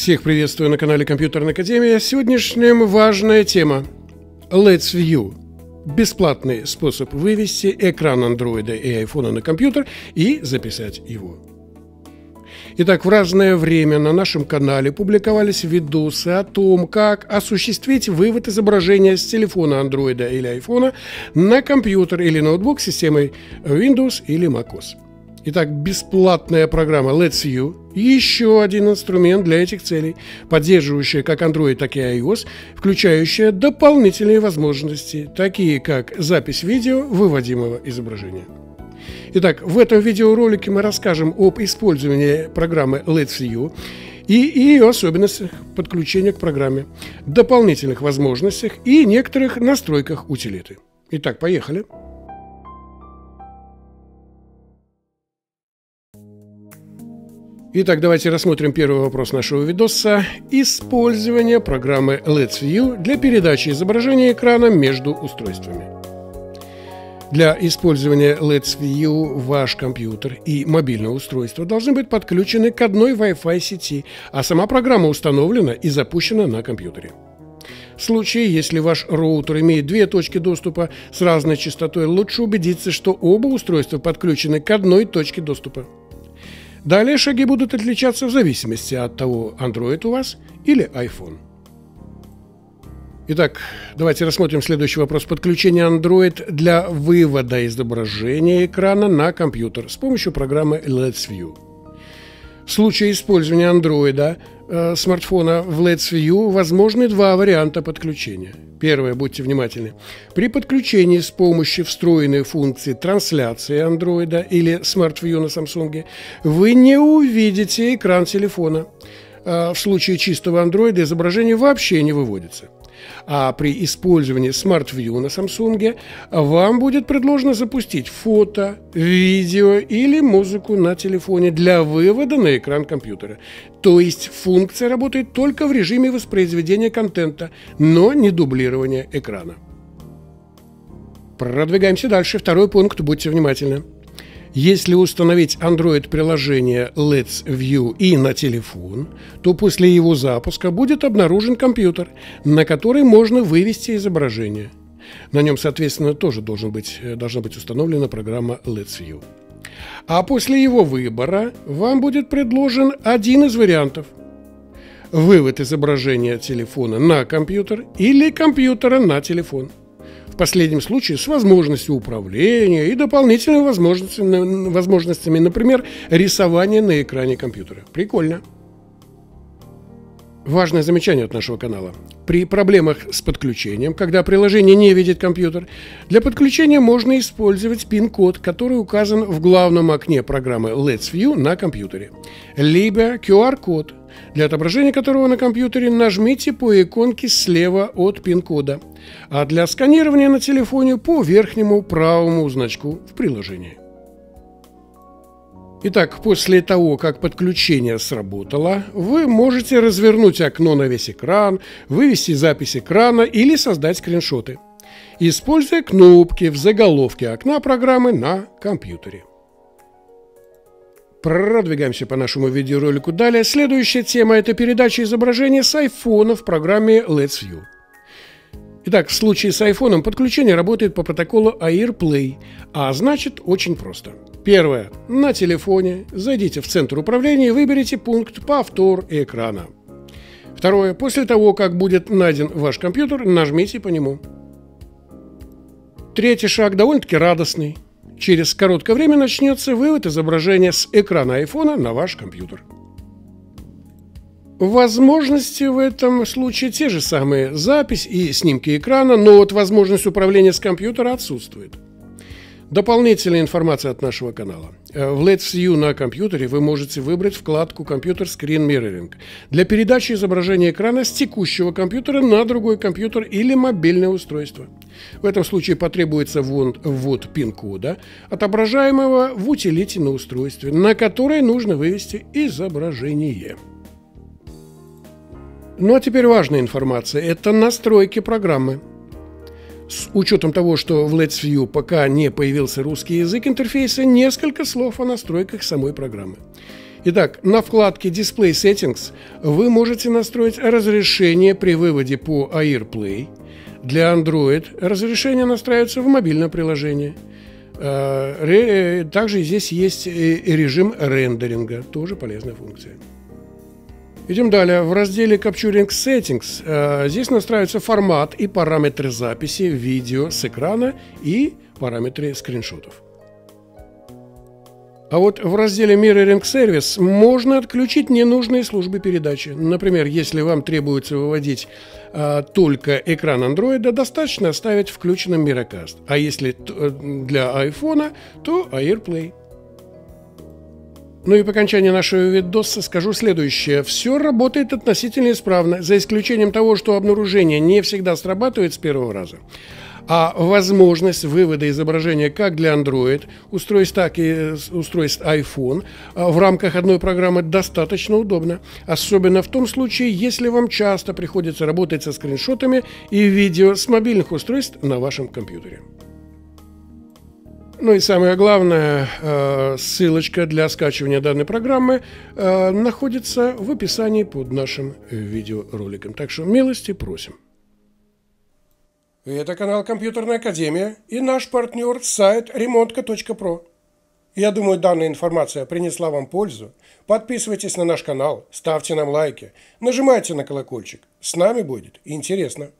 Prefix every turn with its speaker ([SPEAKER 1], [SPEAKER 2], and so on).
[SPEAKER 1] Всех приветствую на канале Компьютерная Академия. Сегодняшняя важная тема Let's View. Бесплатный способ вывести экран андроида и айфона на компьютер и записать его. Итак, в разное время на нашем канале публиковались видосы о том, как осуществить вывод изображения с телефона андроида или айфона на компьютер или ноутбук с системой Windows или macOS. Итак, бесплатная программа Let's You – еще один инструмент для этих целей, поддерживающая как Android, так и iOS, включающая дополнительные возможности, такие как запись видео выводимого изображения. Итак, в этом видеоролике мы расскажем об использовании программы Let's You и ее особенностях подключения к программе, дополнительных возможностях и некоторых настройках утилиты. Итак, поехали. Итак, давайте рассмотрим первый вопрос нашего видоса. Использование программы Let's View для передачи изображения экрана между устройствами. Для использования Let's View ваш компьютер и мобильное устройство должны быть подключены к одной Wi-Fi сети, а сама программа установлена и запущена на компьютере. В случае, если ваш роутер имеет две точки доступа с разной частотой, лучше убедиться, что оба устройства подключены к одной точке доступа. Далее шаги будут отличаться в зависимости от того, Android у вас или iPhone. Итак, давайте рассмотрим следующий вопрос. Подключение Android для вывода изображения экрана на компьютер с помощью программы Let's View. В случае использования Android э, смартфона в Let's View возможны два варианта подключения. Первое, будьте внимательны. При подключении с помощью встроенной функции трансляции Android или Smart View на Samsung вы не увидите экран телефона. Э, в случае чистого Android изображение вообще не выводится – а при использовании Smart View на Samsung вам будет предложено запустить фото, видео или музыку на телефоне для вывода на экран компьютера. То есть функция работает только в режиме воспроизведения контента, но не дублирования экрана. Продвигаемся дальше. Второй пункт, будьте внимательны. Если установить Android-приложение Let's View и на телефон, то после его запуска будет обнаружен компьютер, на который можно вывести изображение. На нем, соответственно, тоже должен быть, должна быть установлена программа Let's View. А после его выбора вам будет предложен один из вариантов – вывод изображения телефона на компьютер или компьютера на телефон – последнем случае с возможностью управления и дополнительными возможностями, возможностями, например, рисования на экране компьютера. Прикольно. Важное замечание от нашего канала. При проблемах с подключением, когда приложение не видит компьютер, для подключения можно использовать пин-код, который указан в главном окне программы Let's View на компьютере, либо QR-код, для отображения которого на компьютере нажмите по иконке слева от пин-кода, а для сканирования на телефоне по верхнему правому значку в приложении. Итак, после того, как подключение сработало, вы можете развернуть окно на весь экран, вывести запись экрана или создать скриншоты, используя кнопки в заголовке окна программы на компьютере. Продвигаемся по нашему видеоролику далее. Следующая тема – это передача изображения с iPhone в программе Let's View. Итак, в случае с iPhone подключение работает по протоколу AirPlay, а значит очень просто. Первое. На телефоне зайдите в центр управления и выберите пункт «Повтор экрана». Второе. После того, как будет найден ваш компьютер, нажмите по нему. Третий шаг довольно-таки радостный. Через короткое время начнется вывод изображения с экрана айфона на ваш компьютер. Возможности в этом случае те же самые. Запись и снимки экрана, но вот возможность управления с компьютера отсутствует. Дополнительная информация от нашего канала. Э, в Let's View на компьютере вы можете выбрать вкладку «Компьютер Screen Mirroring» для передачи изображения экрана с текущего компьютера на другой компьютер или мобильное устройство. В этом случае потребуется ввод, пин-кода, отображаемого в утилите на устройстве, на которое нужно вывести изображение. Ну а теперь важная информация – это настройки программы – с учетом того, что в Let's View пока не появился русский язык интерфейса, несколько слов о настройках самой программы. Итак, на вкладке Display Settings вы можете настроить разрешение при выводе по AirPlay. Для Android разрешение настраивается в мобильном приложении. Э, также здесь есть режим рендеринга, тоже полезная функция. Идем далее. В разделе Capturing Settings э, здесь настраивается формат и параметры записи видео с экрана и параметры скриншотов. А вот в разделе Mirroring Service можно отключить ненужные службы передачи. Например, если вам требуется выводить а, только экран Android, достаточно оставить включенным Miracast. А если э, для iPhone, то AirPlay. Ну и по окончании нашего видоса скажу следующее. Все работает относительно исправно, за исключением того, что обнаружение не всегда срабатывает с первого раза. А возможность вывода изображения как для Android устройств, так и устройств iPhone а, в рамках одной программы достаточно удобно. Особенно в том случае, если вам часто приходится работать со скриншотами и видео с мобильных устройств на вашем компьютере. Ну и самое главное, э, ссылочка для скачивания данной программы э, находится в описании под нашим видеороликом. Так что милости просим. Это канал Компьютерная Академия и наш партнер сайт ремонтка.про. Я думаю, данная информация принесла вам пользу. Подписывайтесь на наш канал, ставьте нам лайки, нажимайте на колокольчик. С нами будет интересно.